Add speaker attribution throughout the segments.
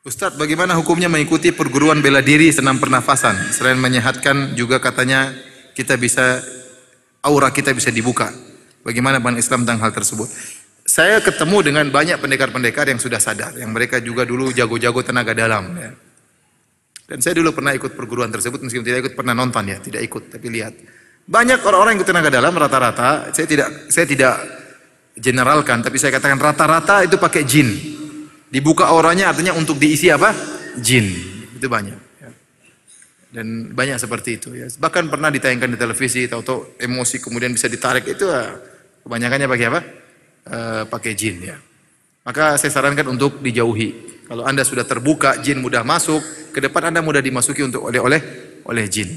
Speaker 1: Ustadz, bagaimana hukumnya mengikuti perguruan bela diri senam pernafasan? Selain menyehatkan, juga katanya kita bisa, aura kita bisa dibuka. Bagaimana Bang Islam tentang hal tersebut? Saya ketemu dengan banyak pendekar-pendekar yang sudah sadar, yang mereka juga dulu jago-jago tenaga dalam. Ya. Dan saya dulu pernah ikut perguruan tersebut, meskipun tidak ikut, pernah nonton ya, tidak ikut, tapi lihat. Banyak orang-orang yang ikut tenaga dalam rata-rata, saya tidak saya tidak generalkan, tapi saya katakan rata-rata itu pakai jin. Dibuka auranya artinya untuk diisi apa? Jin. Itu banyak. Ya. Dan banyak seperti itu. Ya. Bahkan pernah ditayangkan di televisi, tahu-tahu emosi kemudian bisa ditarik itu ya, kebanyakannya pakai apa? E, pakai jin ya. Maka saya sarankan untuk dijauhi. Kalau anda sudah terbuka, jin mudah masuk, ke depan anda mudah dimasuki untuk oleh oleh oleh jin.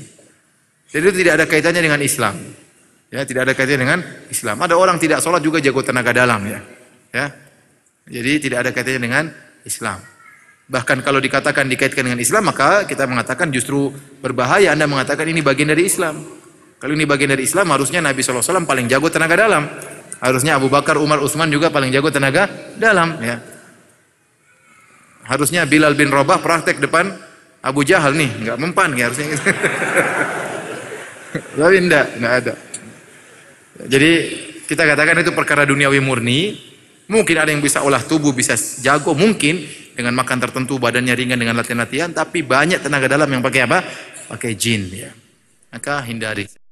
Speaker 1: Jadi itu tidak ada kaitannya dengan Islam. Ya, tidak ada kaitannya dengan Islam. Ada orang tidak sholat juga jago tenaga dalam ya. Ya, jadi tidak ada kaitannya dengan Islam. Bahkan kalau dikatakan dikaitkan dengan Islam, maka kita mengatakan justru berbahaya Anda mengatakan ini bagian dari Islam. Kalau ini bagian dari Islam, harusnya Nabi SAW paling jago tenaga dalam. Harusnya Abu Bakar, Umar, Utsman juga paling jago tenaga dalam. Ya. Harusnya Bilal bin Rabah praktek depan Abu Jahal nih, nggak mempan ya harusnya. Tapi enggak, enggak ada. Jadi kita katakan itu perkara duniawi murni, Mungkin ada yang bisa olah tubuh, bisa jago, mungkin dengan makan tertentu badannya ringan dengan latihan-latihan, tapi banyak tenaga dalam yang pakai apa? Pakai jin ya. Maka hindari.